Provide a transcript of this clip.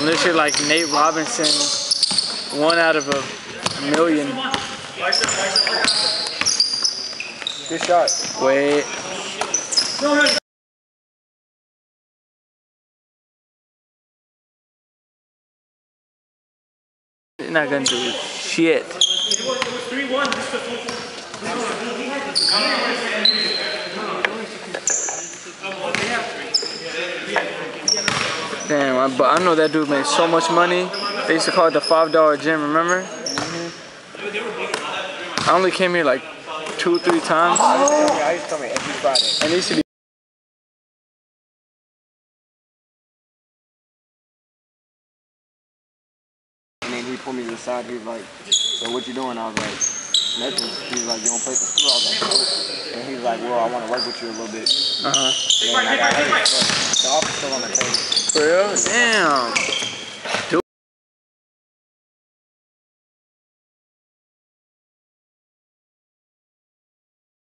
I'm literally like Nate Robinson, one out of a million. Good shot. Wait. You're not gonna do shit. Damn, I, but I know that dude made so much money. They used to call it the five dollar gym. Remember? I only came here like two, three times, Yeah, I used to come here every Friday. and it used to be. And then he pulled me to the side. He was like, "So what you doing?" I was like, "Nothing." He was like, "You don't play for school?" I was like, And he was like, "Well, I want to work with you a little bit." Uh huh. And I got but The offer's still on the table. Real? Damn.